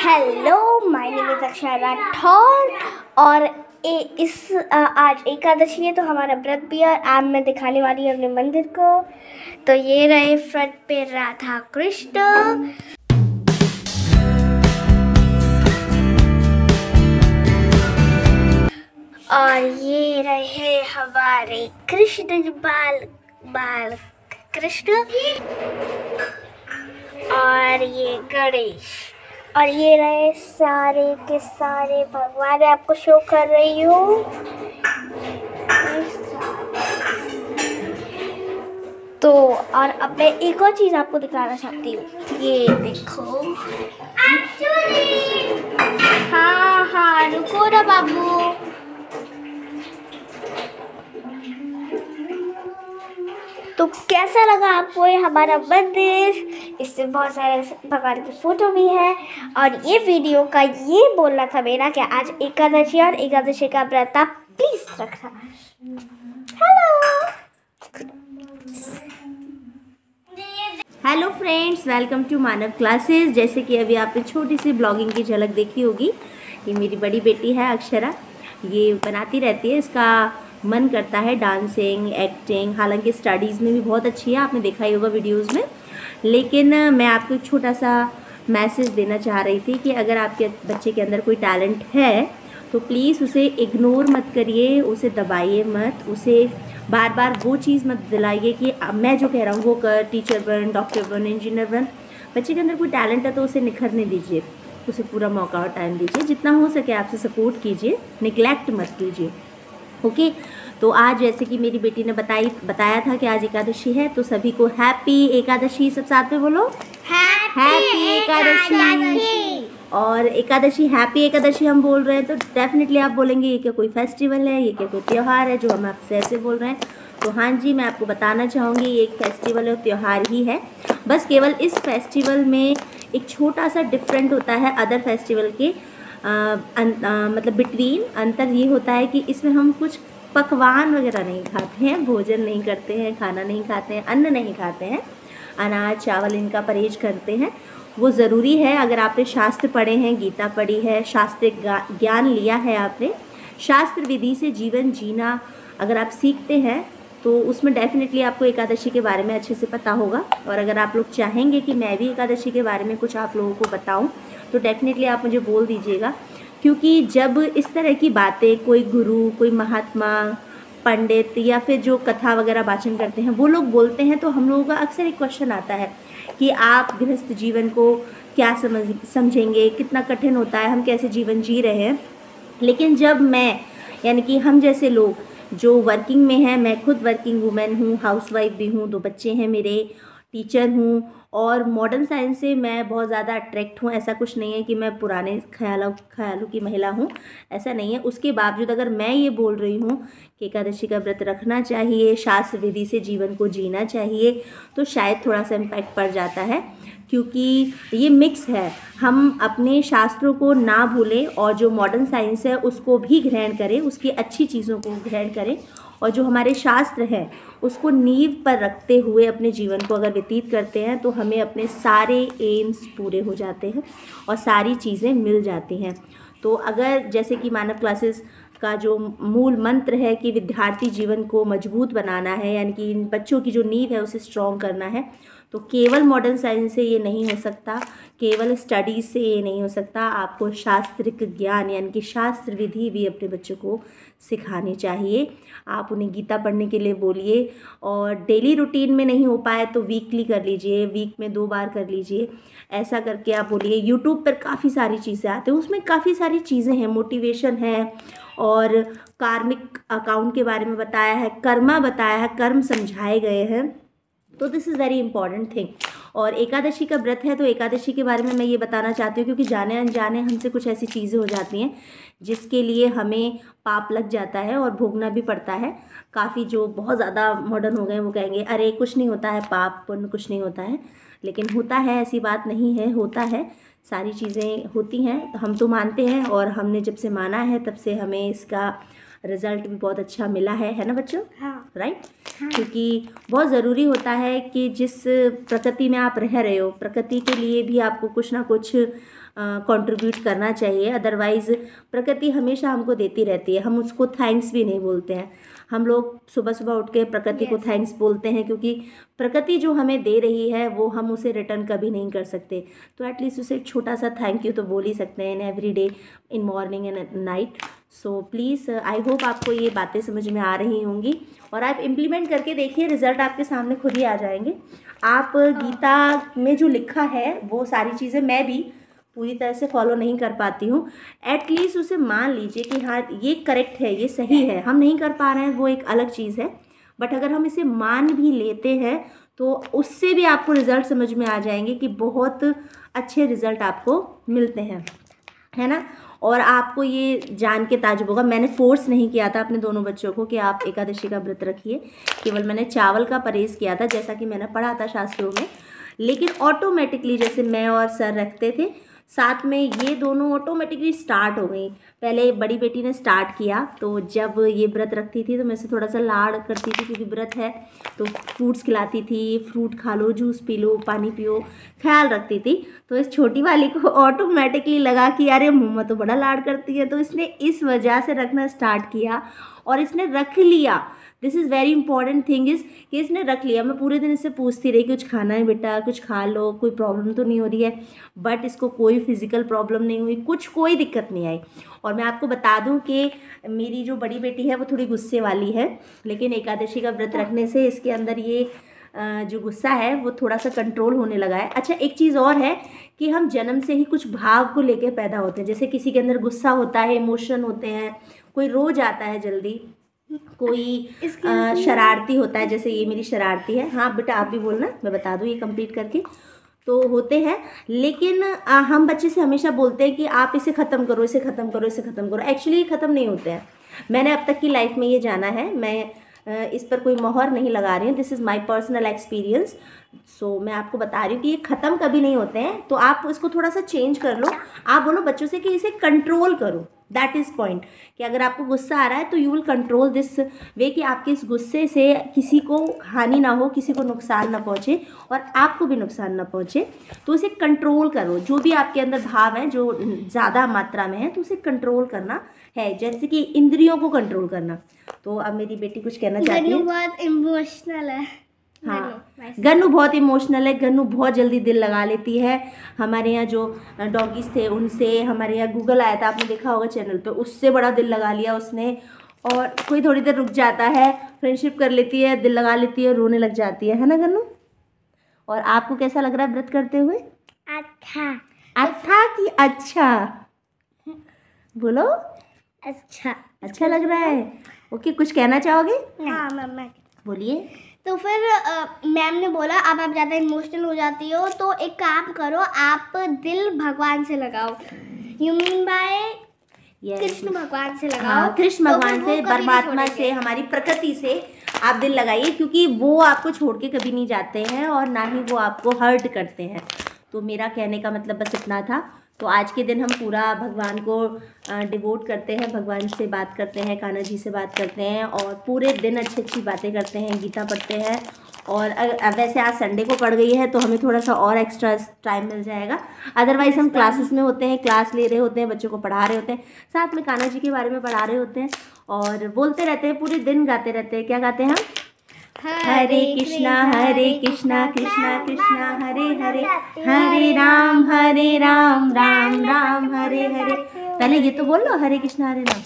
Hello my name is Akshay Rathore और ए, इस आ, आज एकादशी है तो हमारा व्रत भी और आज मैं दिखाने वाली हूँ अपने मंदिर को। तो ये रहे फ्रंट पे राधा कृष्ण। और ये रहे हमारे कृष्ण बाल बाल कृष्ण। और ये गणेश। और ये रहे सारे के सारे भगवान। आपको शो कर रही हूँ। तो और अब मैं एक और चीज़ आपको दिखाना चाहती हूँ। ये देखो। हाँ हाँ रुको ना बाबू। तो कैसा लगा आपको ये हमारा मंदिर? इसमें बहुत सारे भगवान की फ़ोटो भी है। और ये वीडियो का ये बोलना था मेरा कि आज एकादशी और एकादशी का व्रत आप प्लीज़ रखना। Hello hello friends welcome to Manav classes जैसे कि अभी आपने छोटी सी ब्लॉगिंग की झलक देखी होगी, ये मेरी बड़ी बेटी है अक्षरा। ये बनाती रहती है इसका मन करता है डांसिंग एक्टिंग हालाँकि स्टडीज़ में भी बहुत अच्छी है, आपने देखा ही होगा वीडियोज़ में। लेकिन मैं आपको एक छोटा सा मैसेज देना चाह रही थी कि अगर आपके बच्चे के अंदर कोई टैलेंट है तो प्लीज़ उसे इग्नोर मत करिए, उसे दबाइए मत, उसे बार बार वो चीज़ मत दिलाइए कि मैं जो कह रहा हूँ वो कर टीचर बन डॉक्टर बन इंजीनियर बन। बच्चे के अंदर कोई टैलेंट है तो उसे निखरने दीजिए, उसे पूरा मौका और टाइम दीजिए। जितना हो सके आपसे सपोर्ट कीजिए निगलेक्ट मत कीजिए। ओके? तो आज जैसे कि मेरी बेटी ने बताई बताया था कि आज एकादशी है तो सभी को हैप्पी एकादशी सब साथ में बोलो। हैप्पी एकादशी। और एकादशी हैप्पी एकादशी हम बोल रहे हैं तो डेफिनेटली आप बोलेंगे ये क्या कोई फेस्टिवल है ये क्या कोई त्यौहार है जो हम आपसे ऐसे बोल रहे हैं? तो हाँ जी मैं आपको बताना चाहूँगी ये एक फेस्टिवल और त्यौहार ही है। बस केवल इस फेस्टिवल में एक छोटा सा डिफरेंट होता है अदर फेस्टिवल के। मतलब बिटवीन अंतर ये होता है कि इसमें हम कुछ पकवान वगैरह नहीं खाते हैं, भोजन नहीं करते हैं, खाना नहीं खाते हैं, अन्न नहीं खाते हैं, अनाज, चावल इनका परहेज करते हैं। वो ज़रूरी है, अगर आपने शास्त्र पढ़े हैं, गीता पढ़ी है शास्त्रिक ज्ञान लिया है आपने, शास्त्र विधि से जीवन जीना अगर आप सीखते हैं तो उसमें डेफिनेटली आपको एकादशी के बारे में अच्छे से पता होगा। और अगर आप लोग चाहेंगे कि मैं भी एकादशी के बारे में कुछ आप लोगों को बताऊँ तो डेफिनेटली आप मुझे बोल दीजिएगा। क्योंकि जब इस तरह की बातें कोई गुरु, कोई महात्मा, पंडित या फिर जो कथा वगैरह वाचन करते हैं, वो लोग बोलते हैं तो हम लोगों का अक्सर एक क्वेश्चन आता है कि आप गृहस्थ जीवन को क्या समझ, समझेंगे? कितना कठिन होता है? हम कैसे जीवन जी रहे हैं? लेकिन जब मैं, यानी कि हम जैसे लोग जो वर्किंग में है, मैं खुद वर्किंग वूमेन हूँ हाउसवाइफ भी हूँ, दो बच्चे हैं मेरे टीचर हूँ और मॉडर्न साइंस से मैं बहुत ज़्यादा अट्रैक्ट हूँ। ऐसा कुछ नहीं है कि मैं पुराने ख्यालों ख्यालों की महिला हूँ। ऐसा नहीं है। उसके बावजूद अगर मैं ये बोल रही हूँ कि एकादशी का व्रत रखना चाहिए, शास्त्र विधि से जीवन को जीना चाहिए तो शायद थोड़ा सा इम्पैक्ट पड़ जाता है। क्योंकि ये मिक्स है। हम अपने शास्त्रों को ना भूलें और जो मॉडर्न साइंस है, उसको भी ग्रहण करें, उसकी अच्छी चीज़ों को ग्रहण करें और जो हमारे शास्त्र हैं, उसको नींव पर रखते हुए अपने जीवन को अगर व्यतीत करते हैं तो हमें अपने सारे एम्स पूरे हो जाते हैं और सारी चीज़ें मिल जाती हैं। तो अगर जैसे कि मानव क्लासेस का जो मूल मंत्र है कि विद्यार्थी जीवन को मज़बूत बनाना है, यानी कि इन बच्चों की जो नींव है, उसे स्ट्रॉन्ग करना है तो केवल मॉडर्न साइंस से ये नहीं हो सकता, केवल स्टडीज़ से ये नहीं हो सकता। आपको शास्त्रिक ज्ञान यानी कि शास्त्र विधि भी अपने बच्चों को सिखानी चाहिए। आप उन्हें गीता पढ़ने के लिए बोलिए और डेली रूटीन में नहीं हो पाए तो वीकली कर लीजिए वीक में दो बार कर लीजिए। ऐसा करके आप बोलिए यूट्यूब पर काफ़ी सारी चीज़ें आती हैं। उसमें काफ़ी सारी चीज़ें हैं मोटिवेशन है और कार्मिक अकाउंट के बारे में बताया है, कर्मा बताया है, कर्म समझाए गए हैं। तो this is very important thing और एकादशी का व्रत है तो एकादशी के बारे में मैं ये बताना चाहती हूँ, क्योंकि जाने अनजाने हमसे कुछ ऐसी चीज़ें हो जाती हैं, जिसके लिए हमें पाप लग जाता है और भोगना भी पड़ता है। काफ़ी जो बहुत ज़्यादा मॉडर्न हो गए वो कहेंगे, अरे, कुछ नहीं होता है पाप, पुण्य कुछ नहीं होता है। लेकिन होता है, ऐसी बात नहीं है, होता है। सारी चीज़ें होती हैं, हम तो मानते हैं और हमने जब से माना है, तब से हमें इसका रिज़ल्ट भी बहुत अच्छा मिला है है ना बच्चों? हाँ। राइट हाँ। क्योंकि बहुत ज़रूरी होता है कि जिस प्रकृति में आप रह रहे हो प्रकृति के लिए भी आपको कुछ ना कुछ कंट्रीब्यूट करना चाहिए। अदरवाइज़ प्रकृति हमेशा हमको देती रहती है। हम उसको थैंक्स भी नहीं बोलते हैं। हम लोग सुबह सुबह उठ के प्रकृति को थैंक्स बोलते हैं क्योंकि प्रकृति जो हमें दे रही है वो हम उसे रिटर्न कभी नहीं कर सकते। तो एटलीस्ट उसे छोटा सा थैंक यू तो बोल ही सकते हैं in every day in morning and night so please I hope आपको ये बातें समझ में आ रही होंगी और आप इम्प्लीमेंट करके देखिए रिज़ल्ट आपके सामने खुद ही आ जाएँगे। आप गीता में जो लिखा है वो सारी चीज़ें मैं भी पूरी तरह से फॉलो नहीं कर पाती हूँ। एटलीस्ट उसे मान लीजिए कि हाँ ये करेक्ट है ये सही है। हम नहीं कर पा रहे हैं वो एक अलग चीज़ है। बट अगर हम इसे मान भी लेते हैं तो उससे भी आपको रिज़ल्ट समझ में आ जाएँगे कि बहुत अच्छे रिज़ल्ट आपको मिलते हैं। है ना? और आपको ये जान के ताजुब होगा, मैंने फोर्स नहीं किया था अपने दोनों बच्चों को कि आप एकादशी का व्रत रखिए। केवल मैंने चावल का परहेज़ किया था, जैसा कि मैंने पढ़ा था शास्त्रों में। लेकिन ऑटोमेटिकली जैसे मैं और सर रखते थे, साथ में ये दोनों ऑटोमेटिकली स्टार्ट हो गई। पहले बड़ी बेटी ने स्टार्ट किया तो जब ये व्रत रखती थी तो मैं से थोड़ा सा लाड़ करती थी, क्योंकि व्रत है तो फ्रूट्स खिलाती थी फ्रूट खा लो जूस पी लो, पानी पियो, ख्याल रखती थी। तो इस छोटी वाली को ऑटोमेटिकली लगा कि, अरे, मम्मा तो बड़ा लाड़ करती है। तो इसने इस वजह से रखना स्टार्ट किया और इसने रख लिया। This is very important thing is कि इसने रख लिया। मैं पूरे दिन इससे पूछती रही, कुछ खाना है बेटा? कुछ खा लो, कोई प्रॉब्लम तो नहीं हो रही है? बट इसको कोई फ़िज़िकल प्रॉब्लम नहीं हुई, कुछ कोई दिक्कत नहीं आई। और मैं आपको बता दूँ कि मेरी जो बड़ी बेटी है वो थोड़ी गुस्से वाली है लेकिन एकादशी का व्रत रखने से इसके अंदर ये जो गुस्सा है वो थोड़ा सा कंट्रोल होने लगा है। अच्छा एक चीज़ और है कि हम जन्म से ही कुछ भाव को लेकर पैदा होते हैं। जैसे किसी के अंदर गुस्सा होता है इमोशन होते हैं कोई रो जाता है जल्दी कोई आ, शरारती होता है जैसे ये मेरी शरारती है। हाँ बेटा आप भी बोलना मैं बता दूँ ये कंप्लीट करके। तो होते हैं। लेकिन आ, हम बच्चे से हमेशा बोलते हैं कि आप इसे ख़त्म करो इसे ख़त्म करो इसे ख़त्म करो। एक्चुअली ये ख़त्म नहीं होते हैं। मैंने अब तक की लाइफ में ये जाना है। मैं इस पर कोई मोहर नहीं लगा रही हूँ। This is my personal experience so मैं आपको बता रही हूँ कि ये ख़त्म कभी नहीं होते हैं। तो आप इसको थोड़ा सा चेंज कर लो। आप बोलो बच्चों से कि इसे कंट्रोल करो। दैट इज़ पॉइंट कि अगर आपको गुस्सा आ रहा है तो you will control this way कि आपके इस गुस्से से किसी को हानि ना हो, किसी को नुकसान ना पहुँचे और आपको भी नुकसान ना पहुँचे। तो उसे कंट्रोल करो। जो भी आपके अंदर भाव हैं, जो ज़्यादा मात्रा में है तो उसे कंट्रोल करना है। जैसे कि इंद्रियों को कंट्रोल करना। तो अब मेरी बेटी कुछ कहना चाहती है। बहुत इमोशनल है। हाँ। गन्नू बहुत इमोशनल है गन्नू बहुत जल्दी दिल लगा लेती है। हमारे यहाँ जो डॉगीज थे उनसे हमारे यहाँ गूगल आया था आपने देखा होगा चैनल पे उससे बड़ा दिल लगा लिया उसने। और कोई थोड़ी देर रुक जाता है फ्रेंडशिप कर लेती है दिल लगा लेती है रोने लग जाती है। है ना गन्नू? और आपको कैसा लग रहा है व्रत करते हुए? अच्छा। अच्छा कि अच्छा? बोलो। अच्छा। अच्छा लग रहा है। ओके कुछ कहना चाहोगे? हाँ बोलिए। तो फिर मैम ने बोला अब आप ज़्यादा इमोशनल हो जाती हो तो एक काम करो आप दिल भगवान से लगाओ. यू मीन बाय कृष्ण भगवान से लगाओ? हाँ, कृष्ण तो भगवान से परमात्मा से हमारी प्रकृति से आप दिल लगाइए क्योंकि वो आपको छोड़ के कभी नहीं जाते हैं और ना ही वो आपको हर्ट करते हैं। तो मेरा कहने का मतलब बस इतना था। तो आज के दिन हम पूरा भगवान को डिवोट करते हैं भगवान से बात करते हैं कान्हा जी से बात करते हैं और पूरे दिन अच्छी अच्छी बातें करते हैं गीता पढ़ते हैं और वैसे आज संडे को पड़ गई है तो हमें थोड़ा सा और एक्स्ट्रा टाइम मिल जाएगा। अदरवाइज़ हम क्लासेस में होते हैं क्लास ले रहे होते हैं बच्चों को पढ़ा रहे होते हैं साथ में कान्हा जी के बारे में पढ़ा रहे होते हैं और बोलते रहते हैं पूरे दिन गाते रहते हैं। क्या गाते हैं हम? हरे कृष्णा हरे कृष्णा कृष्णा कृष्णा हरे हरे हरे राम हरे राम राम राम हरे हरे पहले ये तो बोल लो हरे कृष्णा हरे राम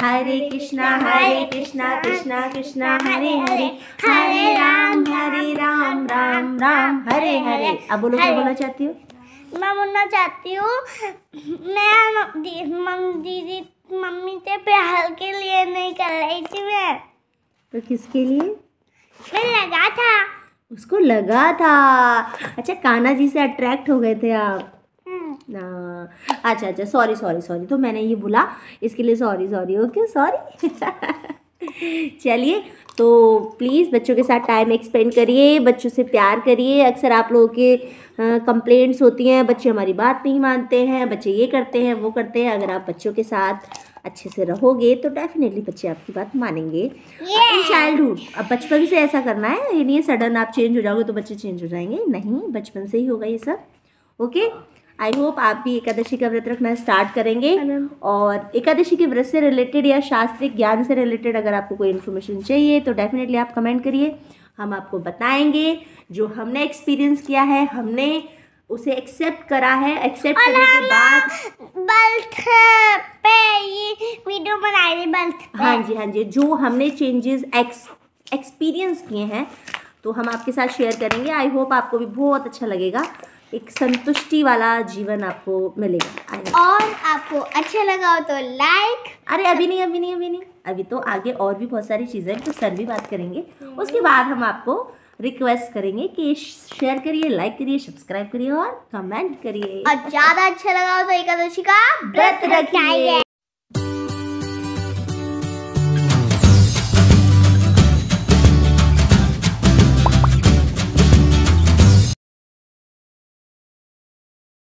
हरे कृष्णा हरे कृष्णा कृष्णा कृष्णा हरे हरे हरे राम हरे राम राम राम हरे हरे अब बोलो क्या बोलना चाहती हो मैं बोलना चाहती हूँ मैं दीदी मम्मी से प्यार के लिए नहीं कर रही थी मैं तो किसके लिए फिर लगा था। उसको लगा था। अच्छा कान्हा जी से अट्रैक्ट हो गए थे आप। हम्म। ना अच्छा अच्छा सॉरी सॉरी सॉरी तो मैंने ये बोला इसके लिए सॉरी सॉरी ओके सॉरी चलिए तो प्लीज़ बच्चों के साथ टाइम एक्सपेंड करिए बच्चों से प्यार करिए। अक्सर आप लोगों के कंप्लेंट्स होती हैं बच्चे हमारी बात नहीं मानते हैं बच्चे ये करते हैं वो करते हैं। अगर आप बच्चों के साथ अच्छे से रहोगे तो डेफिनेटली बच्चे आपकी बात मानेंगे। इन चाइल्डहुड अब बचपन से ऐसा करना है ये नहीं सडन आप चेंज हो जाओगे तो बच्चे चेंज हो जाएँगे। नहीं बचपन से ही होगा ये सब। ओके आई होप आप भी एकादशी का व्रत रखना स्टार्ट करेंगे। और एकादशी के व्रत से रिलेटेड या शास्त्रिक ज्ञान से रिलेटेड अगर आपको कोई इन्फॉर्मेशन चाहिए तो डेफिनेटली आप कमेंट करिए। हम आपको बताएँगे जो हमने एक्सपीरियंस किया है हमने उसे एक्सेप्ट करा है। एक्सेप्ट करने के बाद हाँ जी हाँ जी। जो हमने चेंजेस एक्स एक्सपीरियंस किए हैं तो हम आपके साथ शेयर करेंगे। आई होप आपको भी बहुत अच्छा लगेगा। एक संतुष्टि वाला जीवन आपको मिलेगा। और आपको अच्छा लगा हो तो लाइक अरे अभी नहीं अभी नहीं अभी नहीं। अभी तो आगे और भी बहुत सारी चीज़ें हैं तो सर भी बात करेंगे। उसके बाद हम आपको रिक्वेस्ट करेंगे कि शेयर करिए लाइक करिए सब्सक्राइब करिए और कमेंट करिए। और ज़्यादा अच्छा लगा हो तो एकादशी का व्रत रखिए।